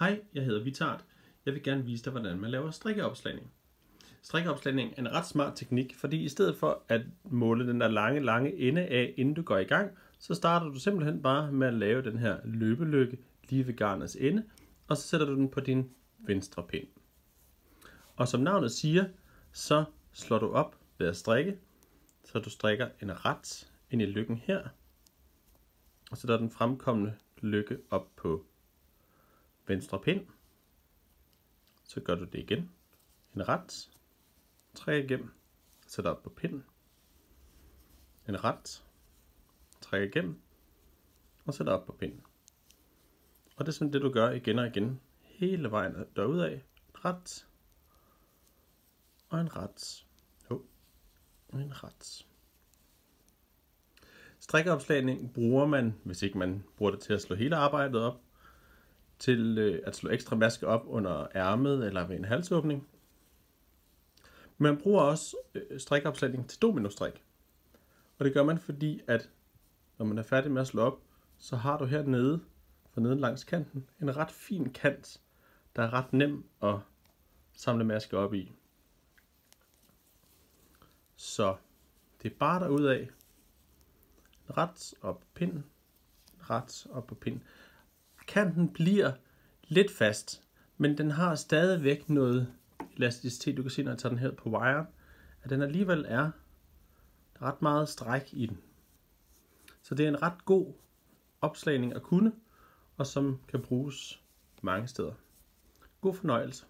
Hej, jeg hedder Vitart. Jeg vil gerne vise dig, hvordan man laver strikkeopslagning. Strikkeopslagning er en ret smart teknik, fordi i stedet for at måle den der lange, lange ende af, inden du går i gang, så starter du simpelthen bare med at lave den her løbelykke lige ved garnets ende, og så sætter du den på din venstre pind. Og som navnet siger, så slår du op ved at strikke, så du strikker en ret ind i lykken her, og sætter den fremkommende lykke op på venstre pind. Så gør du det igen. En ret. Træk igennem. Sæt op på pinden. En ret. Træk igennem. Og sæt op på pinden. Og det er sådan det, du gør igen og igen. Hele vejen derudad. En ret. Og en ret. Jo. Og en ret. Strikkeopslagning bruger man, hvis ikke man bruger det til at slå hele arbejdet op, til øh, at slå ekstra maske op under ærmet eller ved en halsåbning. Man bruger også øh, strikopsætning til dominostrik. Og det gør man, fordi at når man er færdig med at slå op, så har du hernede, for neden langs kanten, en ret fin kant, der er ret nem at samle maske op i. Så det er bare derudad. Ret op på pinden. Ret op på pinden kanten bliver lidt fast, men den har stadigvæk noget elasticitet. Du kan se, når jeg tager den her på wire, at den alligevel er ret meget stræk i den. Så det er en ret god opslagning at kunne, og som kan bruges mange steder. God fornøjelse.